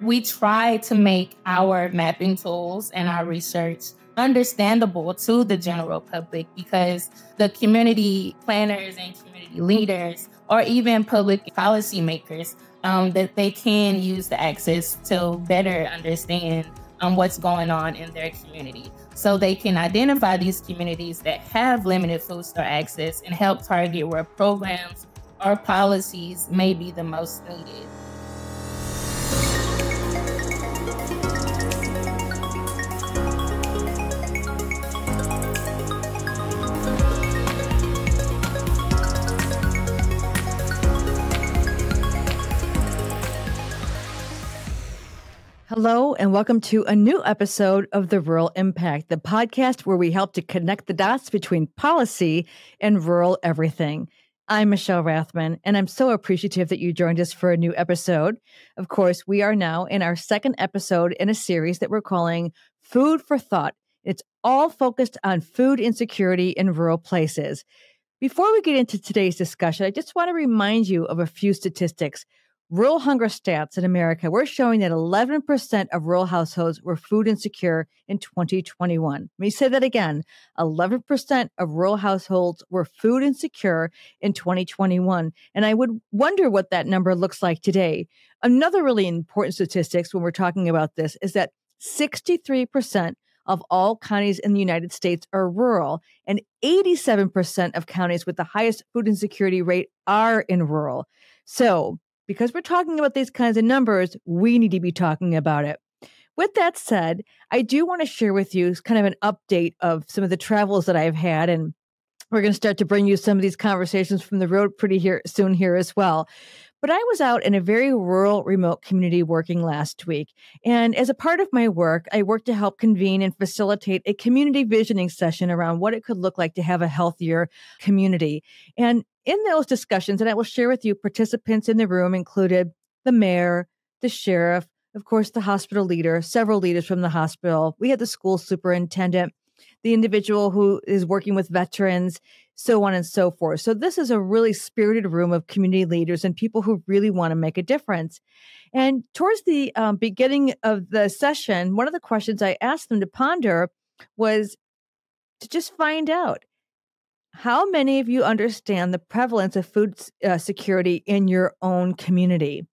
we try to make our mapping tools and our research understandable to the general public because the community planners and community leaders or even public policymakers um, that they can use the access to better understand um, what's going on in their community. So they can identify these communities that have limited food store access and help target where programs or policies may be the most needed. Hello, and welcome to a new episode of The Rural Impact, the podcast where we help to connect the dots between policy and rural everything. I'm Michelle Rathman, and I'm so appreciative that you joined us for a new episode. Of course, we are now in our second episode in a series that we're calling Food for Thought. It's all focused on food insecurity in rural places. Before we get into today's discussion, I just want to remind you of a few statistics. Rural hunger stats in America, we're showing that 11% of rural households were food insecure in 2021. Let me say that again 11% of rural households were food insecure in 2021. And I would wonder what that number looks like today. Another really important statistics when we're talking about this is that 63% of all counties in the United States are rural, and 87% of counties with the highest food insecurity rate are in rural. So, because we're talking about these kinds of numbers, we need to be talking about it. With that said, I do want to share with you kind of an update of some of the travels that I've had and we're going to start to bring you some of these conversations from the road pretty here soon here as well. But I was out in a very rural, remote community working last week. And as a part of my work, I worked to help convene and facilitate a community visioning session around what it could look like to have a healthier community. And in those discussions, and I will share with you, participants in the room included the mayor, the sheriff, of course, the hospital leader, several leaders from the hospital. We had the school superintendent, the individual who is working with veterans, so on and so forth. So, this is a really spirited room of community leaders and people who really want to make a difference. And towards the um, beginning of the session, one of the questions I asked them to ponder was to just find out how many of you understand the prevalence of food uh, security in your own community?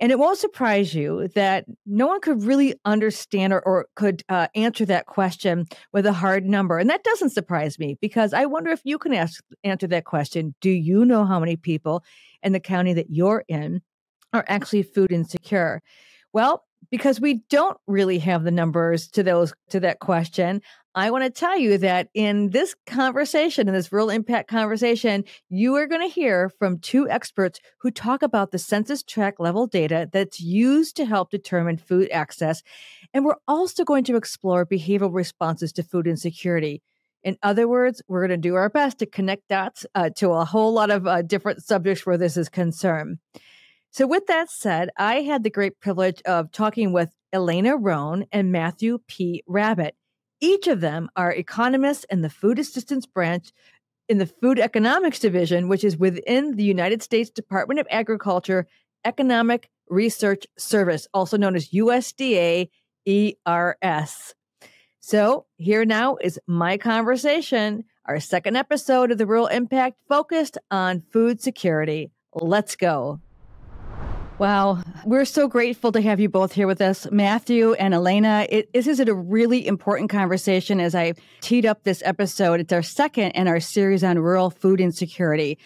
And it won't surprise you that no one could really understand or, or could uh, answer that question with a hard number. And that doesn't surprise me because I wonder if you can ask, answer that question. Do you know how many people in the county that you're in are actually food insecure? Well, because we don't really have the numbers to those to that question I want to tell you that in this conversation, in this rural impact conversation, you are going to hear from two experts who talk about the census tract level data that's used to help determine food access. And we're also going to explore behavioral responses to food insecurity. In other words, we're going to do our best to connect dots uh, to a whole lot of uh, different subjects where this is concerned. So, with that said, I had the great privilege of talking with Alana Rhone and Matthew P. Rabbitt. Each of them are economists in the food assistance branch in the Food Economics Division, which is within the United States Department of Agriculture Economic Research Service, also known as USDA ERS. So, here now is my conversation, our second episode of the Rural Impact focused on food security. Let's go. Wow. We're so grateful to have you both here with us, Matthew and Alana. It, this is a really important conversation as I teed up this episode. It's our second in our series on rural food insecurity.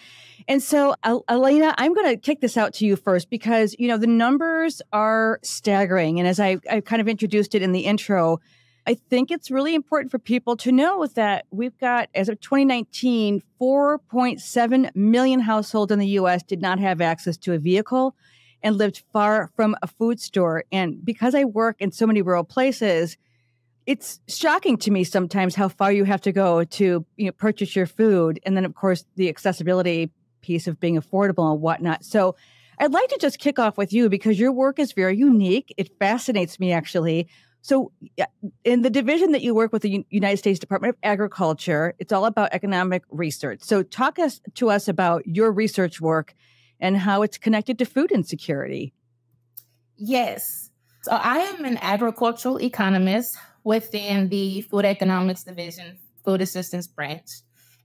And so, Alana, I'm going to kick this out to you first because, you know, the numbers are staggering. And as I, I kind of introduced it in the intro, I think it's really important for people to know that we've got, as of 2019, 4.7 million households in the U.S. did not have access to a vehicle and lived far from a food store. And because I work in so many rural places, it's shocking to me sometimes how far you have to go to you know, purchase your food. And then, of course, the accessibility piece of being affordable and whatnot. So I'd like to just kick off with you because your work is very unique. It fascinates me, actually. So, in the division that you work with the United States Department of Agriculture, it's all about economic research. So, talk us to us about your research work and how it's connected to food insecurity. Yes. So, I am an agricultural economist within the Food Economics Division Food Assistance Branch.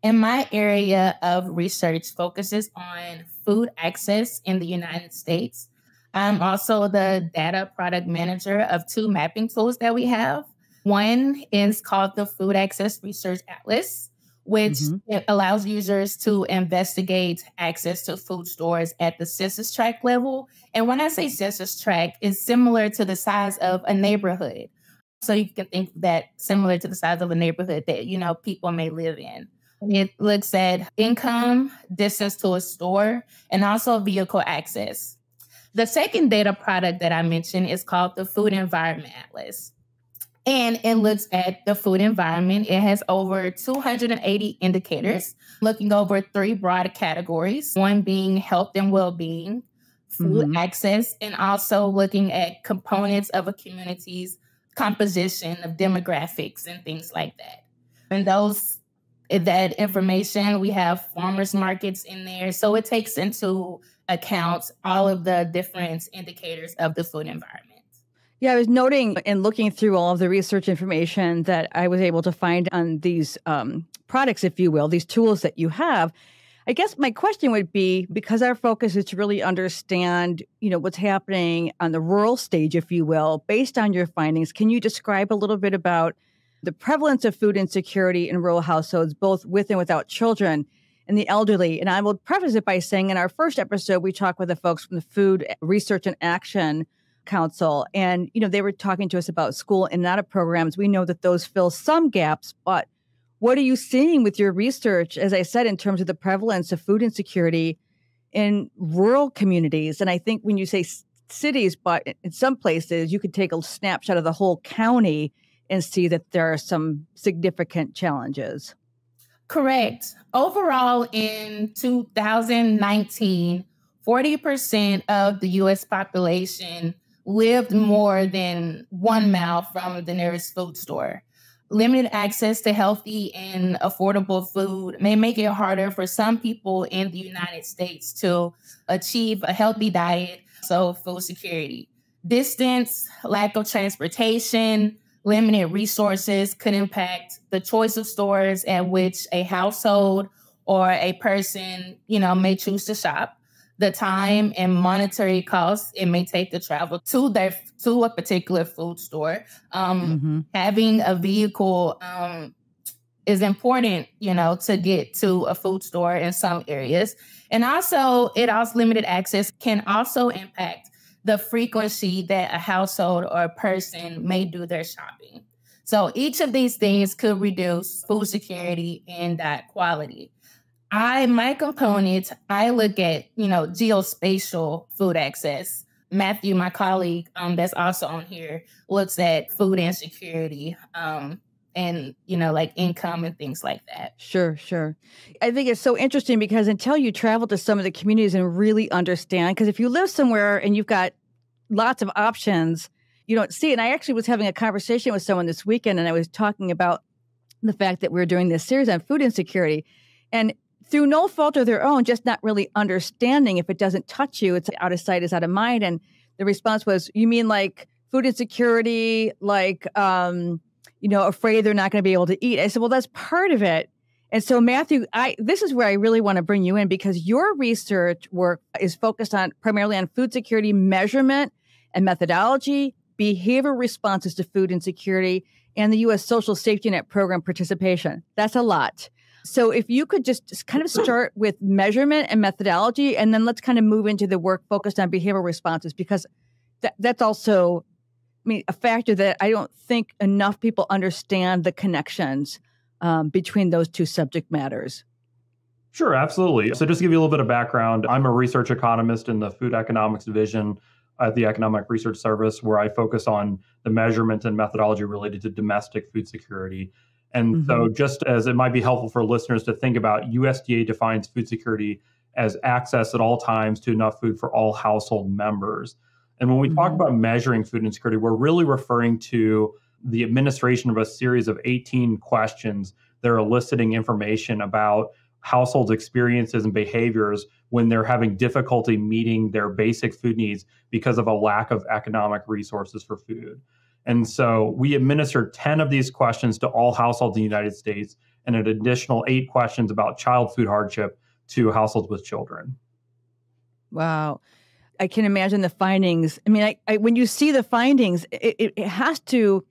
And my area of research focuses on food access in the United States. I'm also the data product manager of two mapping tools that we have. One is called the Food Access Research Atlas, which mm-hmm. allows users to investigate access to food stores at the census tract level. And when I say census tract, it's similar to the size of a neighborhood. So you can think that similar to the size of a neighborhood that, you know, people may live in. It looks at income, distance to a store, and also vehicle access. The second data product that I mentioned is called the Food Environment Atlas. And it looks at the food environment. It has over 280 indicators looking over three broad categories one being health and well being, food mm-hmm. access, and also looking at components of a community's composition of demographics and things like that. And those that information, we have farmers markets in there. So it takes into account all of the different indicators of the food environment. Yeah, I was noting and looking through all of the research information that I was able to find on these um, products, if you will, these tools that you have. I guess my question would be because our focus is to really understand, you know, what's happening on the rural stage, if you will, based on your findings. Can you describe a little bit about the prevalence of food insecurity in rural households, both with and without children? and the elderly. And I will preface it by saying in our first episode, we talked with the folks from the Food Research and Action Council. And, you know, they were talking to us about school and out of programs. We know that those fill some gaps, but what are you seeing with your research, as I said, in terms of the prevalence of food insecurity in rural communities? And I think when you say cities, but in some places, you could take a snapshot of the whole county and see that there are some significant challenges. Correct. Overall, in 2019, 40% of the US population lived mm-hmm. more than one mile from the nearest food store. Limited access to healthy and affordable food may make it harder for some people in the United States to achieve a healthy diet, so food security. Distance, lack of transportation, limited resources could impact the choice of stores at which a household or a person, you know, may choose to shop the time and monetary costs it may take to travel to their to a particular food store. Um, mm-hmm. Having a vehicle um, is important, you know, to get to a food store in some areas, and also it also limited access can also impact the frequency that a household or a person may do their shopping. So each of these things could reduce food security and that quality. I my component, I look at, you know, geospatial food access. Matthew, my colleague, um, that's also on here, looks at food insecurity. Um, and you know like income and things like that sure sure i think it's so interesting because until you travel to some of the communities and really understand because if you live somewhere and you've got lots of options you don't see and i actually was having a conversation with someone this weekend and i was talking about the fact that we're doing this series on food insecurity and through no fault of their own, just not really understanding if it doesn't touch you, it's out of sight is out of mind. And the response was, You mean like food insecurity, like, um, you know, afraid they're not going to be able to eat? I said, Well, that's part of it. And so, Matthew, I this is where I really want to bring you in because your research work is focused on primarily on food security measurement and methodology, behavior responses to food insecurity, and the U.S. Social Safety Net program participation. That's a lot. So if you could just, kind of start with measurement and methodology, and then let's kind of move into the work focused on behavioral responses, because that, that's also, I mean, a factor that I don't think enough people understand the connections um, between those two subject matters. Sure, absolutely. So, just to give you a little bit of background, I'm a research economist in the Food Economics Division at the Economic Research Service, where I focus on the measurement and methodology related to domestic food security. And mm-hmm. so, just as it might be helpful for listeners to think about, USDA defines food security as access at all times to enough food for all household members. And when we mm-hmm. talk about measuring food insecurity, we're really referring to the administration of a series of 18 questions that are eliciting information about households' experiences and behaviors when they're having difficulty meeting their basic food needs because of a lack of economic resources for food. And so we administered 10 of these questions to all households in the United States and an additional eight questions about child food hardship to households with children. Wow. I can imagine the findings. I mean, I, I when you see the findings, it, it, it has to.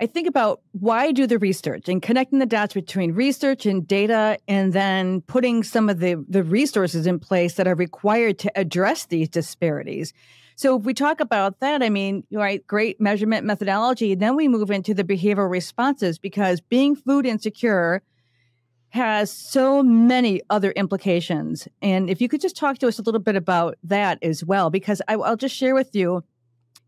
I think about why do the research and connecting the dots between research and data, and then putting some of the the resources in place that are required to address these disparities. So if we talk about that, I mean, right, great measurement methodology. Then we move into the behavioral responses because being food insecure has so many other implications. And if you could just talk to us a little bit about that as well, because I, will just share with you.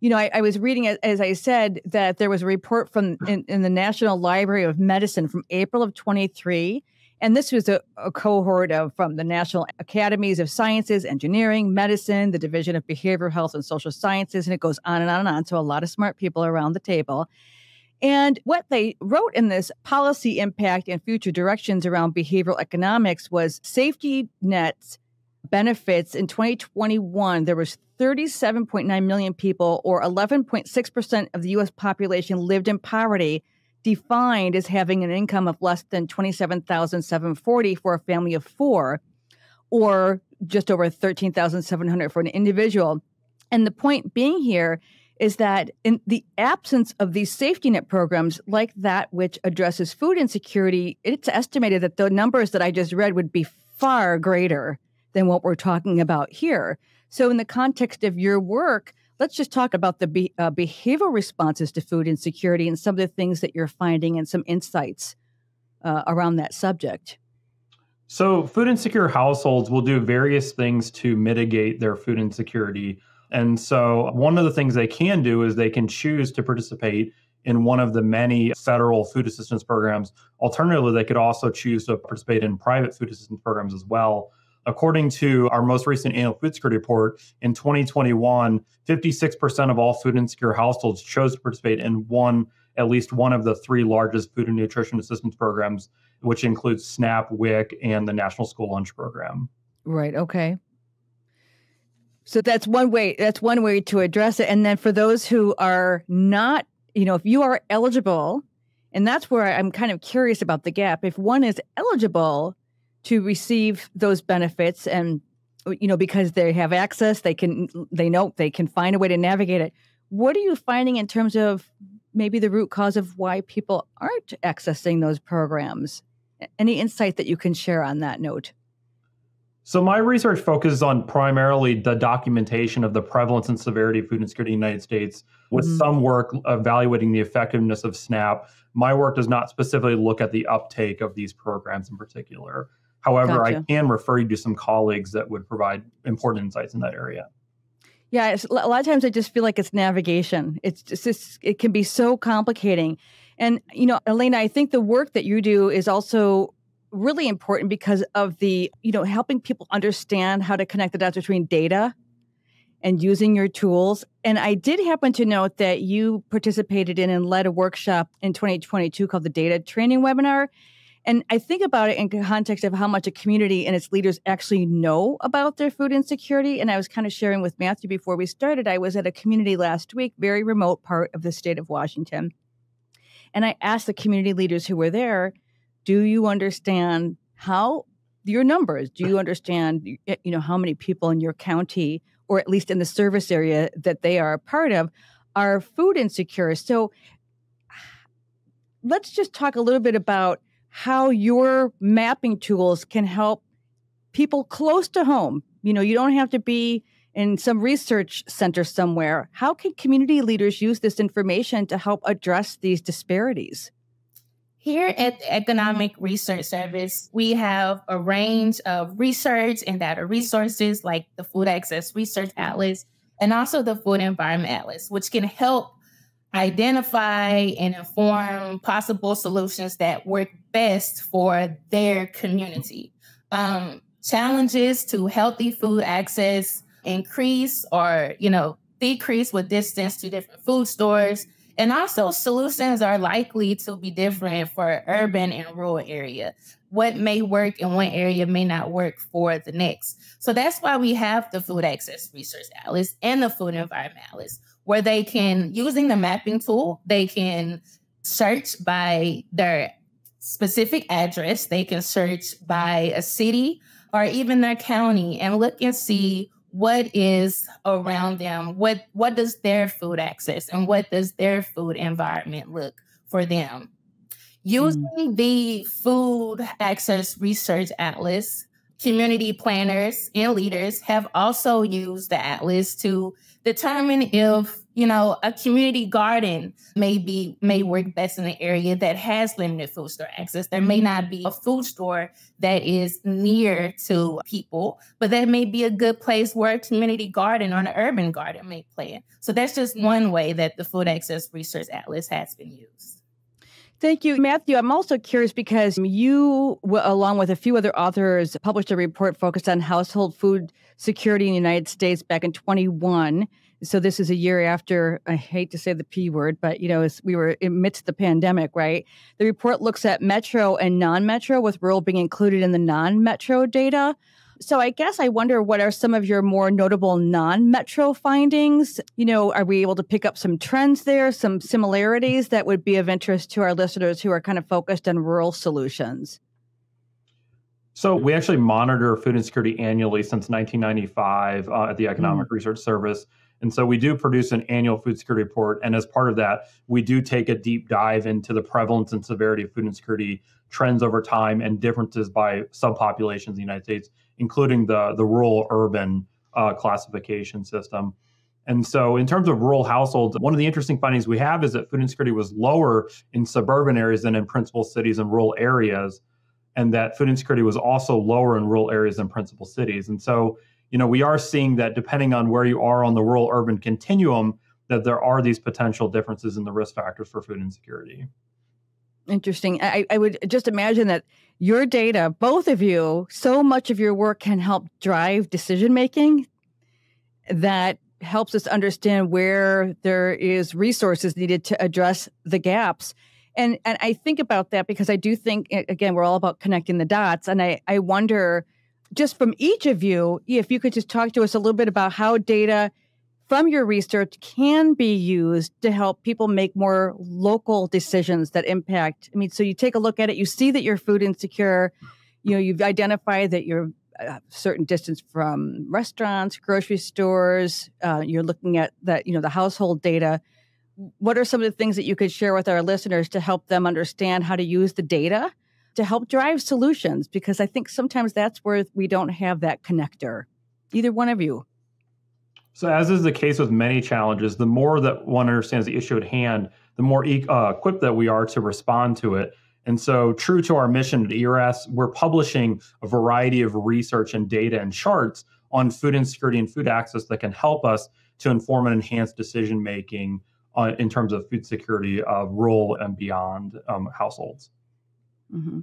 You know, I, I, was reading, as I said, that there was a report from in, in the National Library of Medicine from April of 23 and this was a, a, cohort of from the National Academies of Sciences, Engineering, Medicine, the Division of Behavioral Health and Social Sciences, and it goes on and on and on. So a lot of smart people around the table. And what they wrote in this policy impact and future directions around behavioral economics was safety nets benefits in 2021 there was 37.9 million people or 11.6% of the US population lived in poverty defined as having an income of less than 27,740 for a family of 4 or just over 13,700 for an individual. And the point being here is that in the absence of these safety net programs like that which addresses food insecurity, it's estimated that the numbers that I just read would be far greater than what we're talking about here. So, in the context of your work, let's just talk about the be, uh, behavioral responses to food insecurity and some of the things that you're finding and some insights uh, around that subject. So, food insecure households will do various things to mitigate their food insecurity and so, one of the things they can do is they can choose to participate in one of the many federal food assistance programs. Alternatively, they could also choose to participate in private food assistance programs as well. According to our most recent annual food security report, in 2021, 56% of all food insecure households chose to participate in one, at least one of the three largest food and nutrition assistance programs, which includes SNAP, WIC, and the National School Lunch Program. Right. Okay. So that's one way. That's one way to address it. And then for those who are not, you know, if you are eligible, and that's where I'm kind of curious about the gap. If one is eligible to receive those benefits, and you know, because they have access, they can, they know they can find a way to navigate it. What are you finding in terms of maybe the root cause of why people aren't accessing those programs? Any insight that you can share on that note? So my research focuses on primarily the documentation of the prevalence and severity of food insecurity in the United States, with mm-hmm. some work evaluating the effectiveness of SNAP. My work does not specifically look at the uptake of these programs in particular. However, gotcha. I can refer you to some colleagues that would provide important insights in that area. Yeah, a lot of times I just feel like it's navigation. It's just it's, it can be so complicating. And you know, Alana, I think the work that you do is also really important because of the, you know, helping people understand how to connect the dots between data and using your tools. And I did happen to note that you participated in and led a workshop in 2022 called the Data Training Webinar. And I think about it in context of how much a community and its leaders actually know about their food insecurity. And I was kind of sharing with Matthew before we started. I was at a community last week, very remote part of the state of Washington. And I asked the community leaders who were there, do you understand how your numbers do you understand you know how many people in your county or at least in the service area that they are a part of are food insecure so let's just talk a little bit about how your mapping tools can help people close to home. You know you don't have to be in some research center somewhere. How can community leaders use this information to help address these disparities? Here at the Economic Research Service, we have a range of research and data resources like the Food Access Research Atlas and also the Food Environment Atlas, which can help identify and inform possible solutions that work best for their community. Um, challenges to healthy food access increase or, you know, decrease with distance to different food stores And also, solutions are likely to be different for urban and rural area. What may work in one area may not work for the next. So that's why we have the Food Access Research Atlas and the Food Environment Atlas, where they can, using the mapping tool, they can search by their specific address, they can search by a city or even their county and look and see what is around them. What what does their food access and what does their food environment look for them? Using mm. the food access research atlas community planners and leaders have also used the atlas to determine if you know a community garden may be may work best in an area that has limited food store access there may not be a food store that is near to people but that may be a good place where a community garden or an urban garden may play so that's just one way that the food access research atlas has been used Thank you, Matthew. I'm also curious because you, along with a few other authors, published a report focused on household food security in the United States back in 21. So this is a year after. I hate to say the p word, but you know, as we were amidst the pandemic, right? The report looks at metro and non-metro, with rural being included in the non-metro data. So I guess I wonder what are some of your more notable non-metro findings? You know, are we able to pick up some trends there, some similarities that would be of interest to our listeners who are kind of focused on rural solutions? So we actually monitor food insecurity annually since 1995 uh, at the Economic mm. Research Service. And so we do produce an annual food security report. And as part of that, we do take a deep dive into the prevalence and severity of food insecurity trends over time and differences by subpopulations in the United States including the the rural urban uh, classification system. And so, in terms of rural households, one of the interesting findings we have is that food insecurity was lower in suburban areas than in principal cities and rural areas, and that food insecurity was also lower in rural areas than principal cities. And so, you know, we are seeing that depending on where you are on the rural urban continuum, that there are these potential differences in the risk factors for food insecurity. Interesting. I, I would just imagine that your data, both of you, so much of your work can help drive decision making that helps us understand where there is resources needed to address the gaps. And and I think about that because I do think again we're all about connecting the dots and I I wonder just from each of you if you could just talk to us a little bit about how data from your research can be used to help people make more local decisions that impact. I mean, so you take a look at it, you see that you're food insecure, you know, you've identified that you're a certain distance from restaurants, grocery stores, uh, you're looking at that, you know, the household data. What are some of the things that you could share with our listeners to help them understand how to use the data to help drive solutions? Because I think sometimes that's where we don't have that connector. Either one of you. So, as is the case with many challenges, the more that one understands the issue at hand, the more uh, equipped that we are to respond to it. And so, true to our mission at ERS, we're publishing a variety of research and data and charts on food insecurity and food access that can help us to inform and enhance decision making uh, in terms of food security of rural and beyond um, households. Mm-hmm.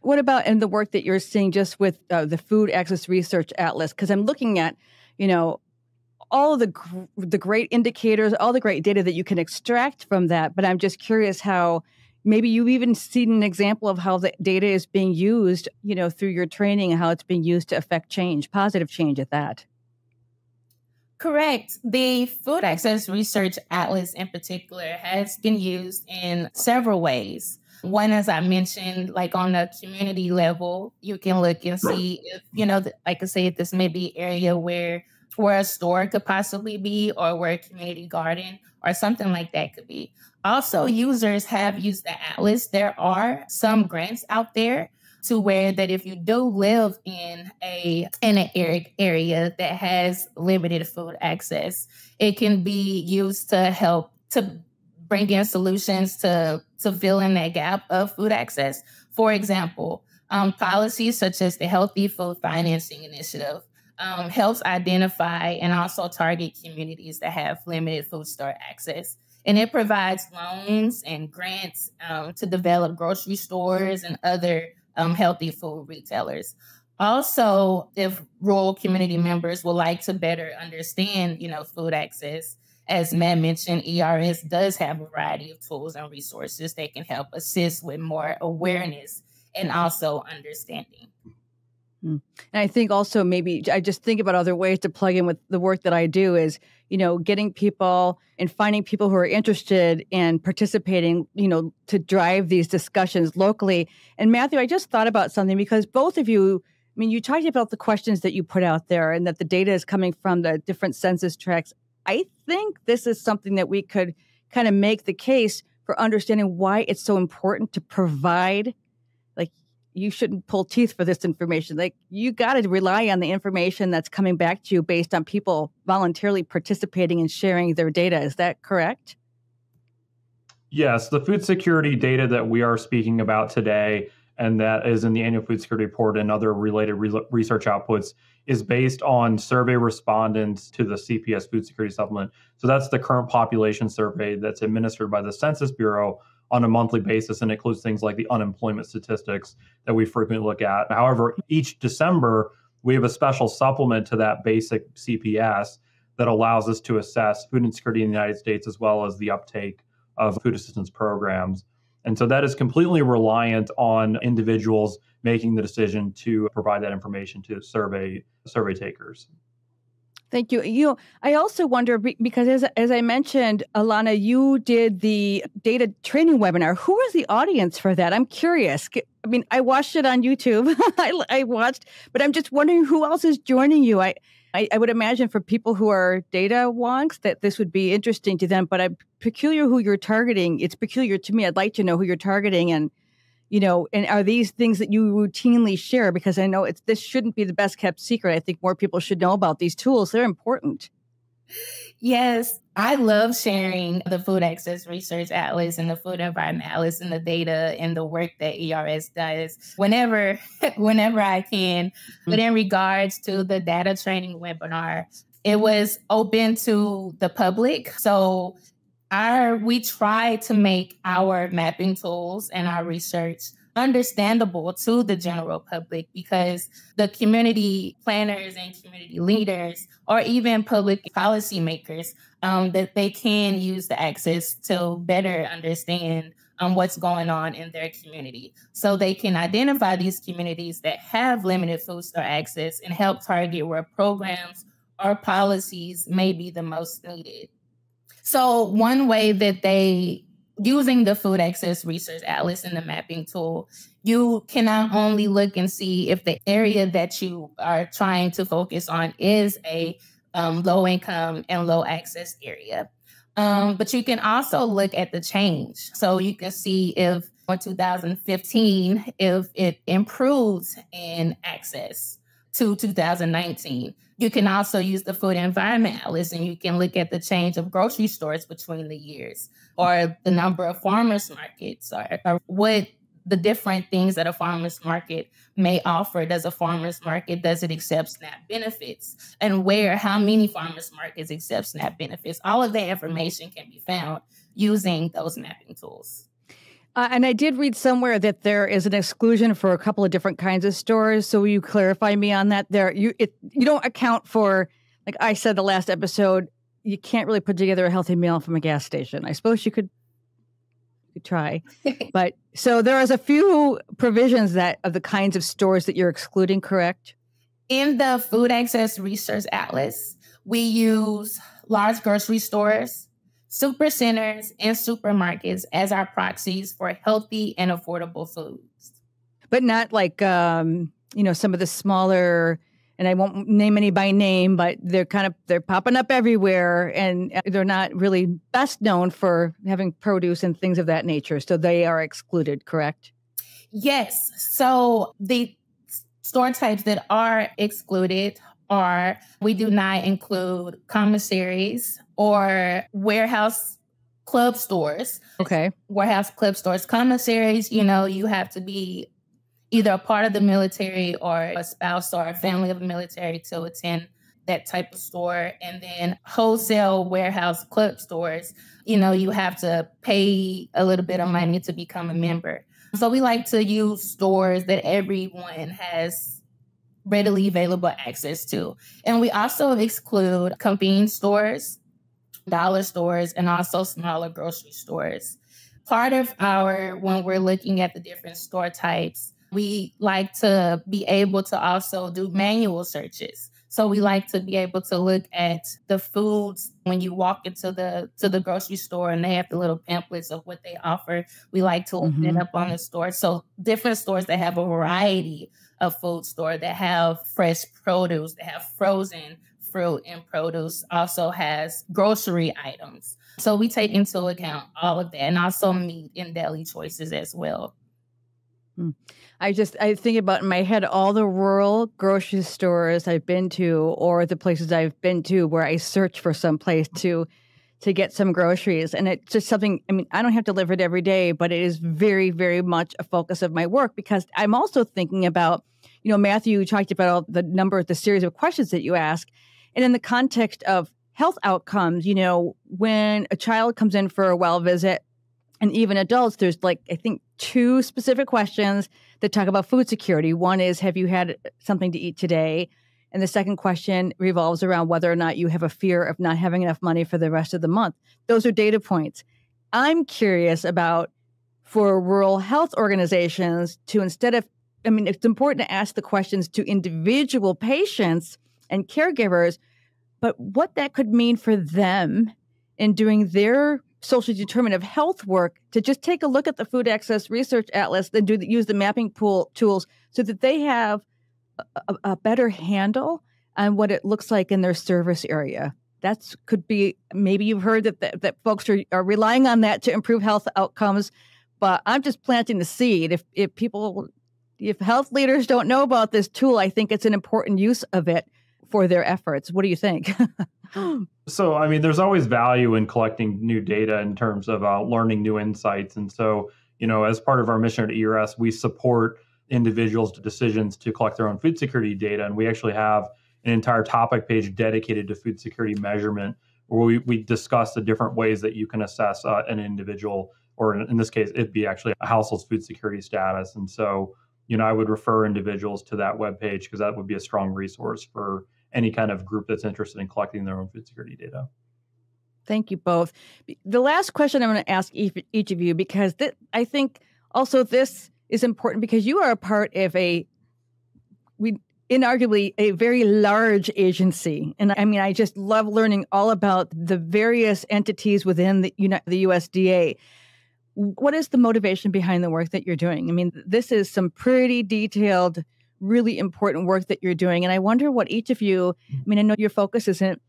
What about in the work that you're seeing just with uh, the Food Access Research Atlas? Because I'm looking at, you know, all the the great indicators, all the great data that you can extract from that. But I'm just curious how maybe you've even seen an example of how the data is being used, you know, through your training and how it's being used to affect change, positive change at that. Correct. The Food Access Research Atlas in particular has been used in several ways. One, as I mentioned, like on the community level, you can look and see if, you know, like I say, this may be area where where a store could possibly be or where a community garden or something like that could be. Also, users have used the Atlas. There are some grants out there to where that if you do live in a in an area that has limited food access, it can be used to help to bring in solutions to to fill in that gap of food access. For example, um, policies such as the Healthy Food Financing Initiative um, helps identify and also target communities that have limited food store access. And it provides loans and grants um, to develop grocery stores and other um, healthy food retailers. Also, if rural community members would like to better understand, you know, food access, as Matt mentioned, ERS does have a variety of tools and resources that can help assist with more awareness and also understanding. Hmm. And I think also maybe I just think about other ways to plug in with the work that I do is, you know, getting people and finding people who are interested in participating, you know, to drive these discussions locally. And Matthew, I just thought about something because both of you, I mean, you talked about the questions that you put out there and that the data is coming from the different census tracts. I think this is something that we could kind of make the case for understanding why it's so important to provide like you shouldn't pull teeth for this information. Like you got to rely on the information that's coming back to you based on people voluntarily participating and sharing their data. Is that correct? Yes, the food security data that we are speaking about today and that is in the annual food security report and other related re- research outputs is based on survey respondents to the CPS food security supplement. So that's the current population survey that's administered by the Census Bureau on a monthly basis and includes things like the unemployment statistics that we frequently look at. However, each December, we have a special supplement to that basic CPS that allows us to assess food insecurity in the United States as well as the uptake of food assistance programs. And so that is completely reliant on individuals making the decision to provide that information to survey survey takers. Thank you. You I also wonder because as as I mentioned, Alana, you did the data training webinar. Who was the audience for that? I'm curious. I mean, I watched it on YouTube. I, I, watched, but I'm just wondering who else is joining you. I, I, I would imagine for people who are data wonks that this would be interesting to them. But I'm peculiar who you're targeting. It's peculiar to me. I'd like to know who you're targeting and you know and are these things that you routinely share because i know it's this shouldn't be the best kept secret i think more people should know about these tools they're important yes i love sharing the food access research atlas and the food environment atlas and the data and the work that ers does whenever whenever i can mm-hmm. but in regards to the data training webinar it was open to the public so our we try to make our mapping tools and our research understandable to the general public because the community planners and community leaders or even public policymakers, um, that they can use the access to better understand um, what's going on in their community. So they can identify these communities that have limited food store access and help target where programs or policies may be the most needed. So, one way that they, using the Food Access Research Atlas and the mapping tool, you can not only look and see if the area that you are trying to focus on is a um, low income and low access area. Um, but you can also look at the change. So you can see if in 2015, if it improves in access to 2019. You can also use the food environment atlas and you can look at the change of grocery stores between the years or the number of farmers markets or, or what the different things that a farmers market may offer. Does a farmers market, does it accept SNAP benefits? And where, how many farmers markets accept SNAP benefits? All of that information can be found using those mapping tools. Uh, and I did read somewhere that there is an exclusion for a couple of different kinds of stores. So will you clarify me on that? There, you it, you don't account for, like I said the last episode, you can't really put together a healthy meal from a gas station. I suppose you could, you could try, but so there is a few provisions that of the kinds of stores that you're excluding. Correct? In the Food Access Research Atlas, we use large grocery stores super centers, and supermarkets as our proxies for healthy and affordable foods. But not like, um, you know, some of the smaller, and I won't name any by name, but they're kind of they're popping up everywhere, and uh, they're not really best known for having produce and things of that nature. So they are excluded, correct? Yes. So the store types that are excluded are we do not include commissaries or warehouse club stores. Okay. Warehouse club stores. Commissaries, you know, you have to be either a part of the military or a spouse or a family of the military to attend that type of store. And then wholesale warehouse club stores, you know, you have to pay a little bit of money to become a member. So we like to use stores that everyone has readily available access to. And we also exclude convenience stores dollar stores and also smaller grocery stores. Part of our, when we're looking at the different store types, we like to be able to also do manual searches. So we like to be able to look at the foods when you walk into the to the grocery store and they have the little pamphlets of what they offer. We like to open mm-hmm. it up on the store. So different stores that have a variety of food store that have fresh produce, that have frozen fruit and produce, also has grocery items. So we take into account all of that and also meat and deli choices as well. Hmm. I just I think about in my head all the rural grocery stores I've been to or the places I've been to where I search for some place to to get some groceries and it's just something I mean I don't have to live it every day but it is very very much a focus of my work because I'm also thinking about you know Matthew talked about all the number of the series of questions that you ask and in the context of health outcomes you know when a child comes in for a well visit and even adults there's like I think two specific questions that talk about food security. One is, have you had something to eat today? And the second question revolves around whether or not you have a fear of not having enough money for the rest of the month. Those are data points. I'm curious about for rural health organizations to instead of, I mean, it's important to ask the questions to individual patients and caregivers, but what that could mean for them in doing their socially determinative health work to just take a look at the food access research atlas and do the, use the mapping pool tools so that they have a, a better handle on what it looks like in their service area. That's could be maybe you've heard that, that, that folks are, are relying on that to improve health outcomes but i'm just planting the seed. If if people if health leaders don't know about this tool i think it's an important use of it for their efforts. What do you think so, I mean, there's always value in collecting new data in terms of uh, learning new insights. And so, you know, as part of our mission at ERS, we support individuals' decisions to collect their own food security data. And we actually have an entire topic page dedicated to food security measurement, where we, we discuss the different ways that you can assess uh, an individual, or in, in this case, it'd be actually a household's food security status. And so, you know, I would refer individuals to that web page because that would be a strong resource for any kind of group that's interested in collecting their own food security data. Thank you both. The last question I'm going to ask each, of you, because th- I think also this is important because you are a part of a, we inarguably a very large agency. And I mean, I just love learning all about the various entities within the, the USDA. What is the motivation behind the work that you're doing? I mean, this is some pretty detailed really important work that you're doing. And I wonder what each of you, I mean, I know your focus isn't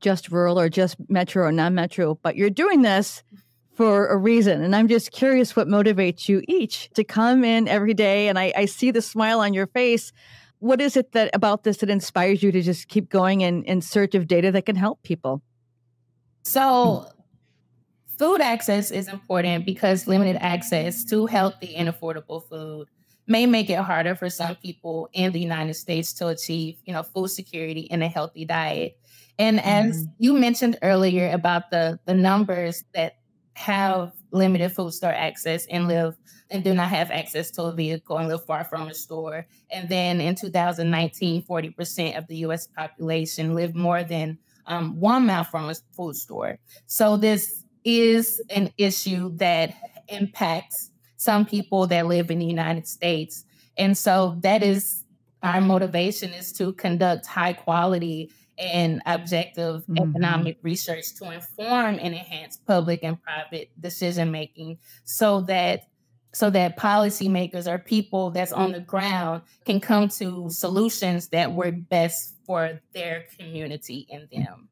just rural or just metro or non metro, but you're doing this for a reason. And I'm just curious what motivates you each to come in every day. And I, I see the smile on your face. What is it that about this that inspires you to just keep going in, in search of data that can help people? So, food access is important because limited access to healthy and affordable food may make it harder for some people in the United States to achieve, you know, food security and a healthy diet. And as mm-hmm. you mentioned earlier about the the numbers that have limited food store access and live and do not have access to a vehicle and live far from a store. And then in 2019, 40% of the US population lived more than um, one mile from a food store. So this is an issue that impacts some people that live in the United States. And so that is our motivation is to conduct high quality and objective mm-hmm. economic research to inform and enhance public and private decision making so that so that policymakers or people that's on the ground can come to solutions that work best for their community and them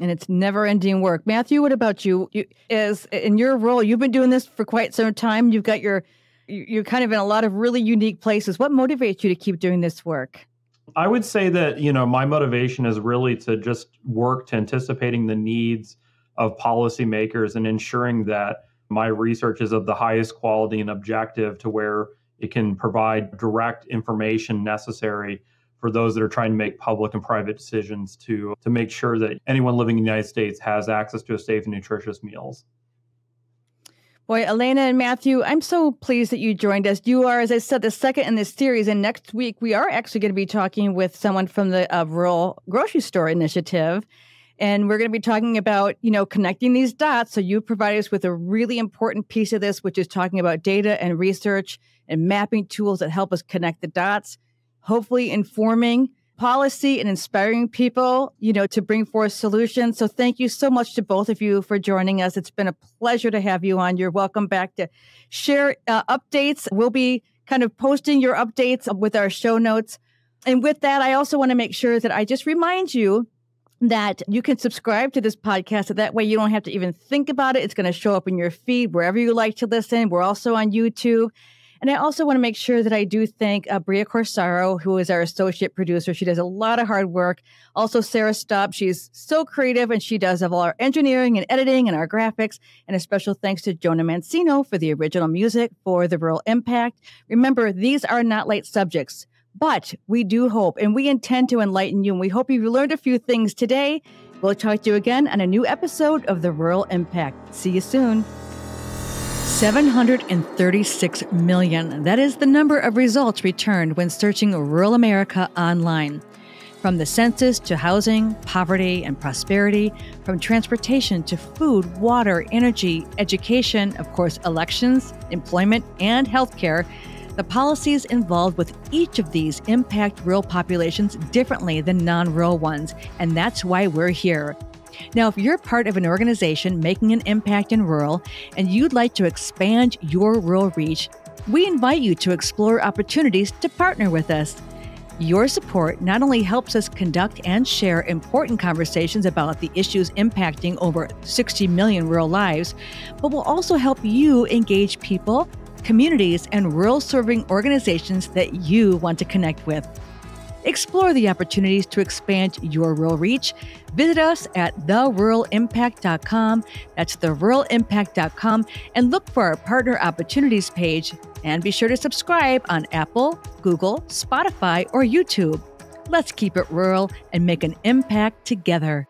and it's never ending work. Matthew, what about you? you? As in your role, you've been doing this for quite some time. You've got your you're kind of in a lot of really unique places. What motivates you to keep doing this work? I would say that, you know, my motivation is really to just work to anticipating the needs of policymakers and ensuring that my research is of the highest quality and objective to where it can provide direct information necessary for those that are trying to make public and private decisions to to make sure that anyone living in the United States has access to a safe and nutritious meals. Boy, Alana and Matthew, I'm so pleased that you joined us. You are, as I said, the second in this series. And next week, we are actually going to be talking with someone from the uh, Rural Grocery Store Initiative. And we're going to be talking about, you know, connecting these dots. So you provide us with a really important piece of this, which is talking about data and research and mapping tools that help us connect the dots, hopefully informing policy and inspiring people, you know, to bring forth solutions. So thank you so much to both of you for joining us. It's been a pleasure to have you on. You're welcome back to share uh, updates. We'll be kind of posting your updates with our show notes. And with that, I also want to make sure that I just remind you that you can subscribe to this podcast. So that way you don't have to even think about it. It's going to show up in your feed wherever you like to listen. We're also on YouTube. And I also want to make sure that I do thank uh, Bria Corsaro, who is our associate producer. She does a lot of hard work. Also, Sarah Stubb. She's so creative and she does all our engineering and editing and our graphics. And a special thanks to Jonah Mancino for the original music for the Rural Impact. Remember, these are not light subjects. But we do hope and we intend to enlighten you. And we hope you've learned a few things today. We'll talk to you again on a new episode of The Rural Impact. See you soon. 736 million. That is the number of results returned when searching rural America online. From the census to housing, poverty, and prosperity, from transportation to food, water, energy, education, of course, elections, employment, and healthcare, the policies involved with each of these impact rural populations differently than non rural ones, and that's why we're here. Now, if you're part of an organization making an impact in rural and you'd like to expand your rural reach, we invite you to explore opportunities to partner with us. Your support not only helps us conduct and share important conversations about the issues impacting over 60 million rural lives, but will also help you engage people communities, and rural serving organizations that you want to connect with. Explore the opportunities to expand your rural reach. Visit us at theruralimpact.com. That's theruralimpact.com and look for our partner opportunities page. And be sure to subscribe on Apple, Google, Spotify, or YouTube. Let's keep it rural and make an impact together.